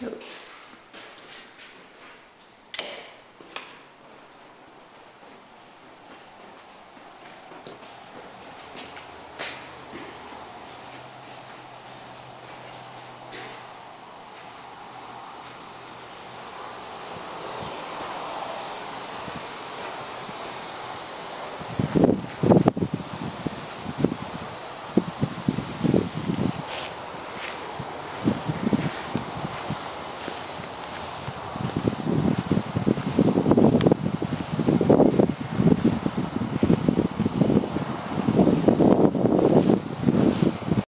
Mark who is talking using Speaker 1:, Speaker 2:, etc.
Speaker 1: Saúde.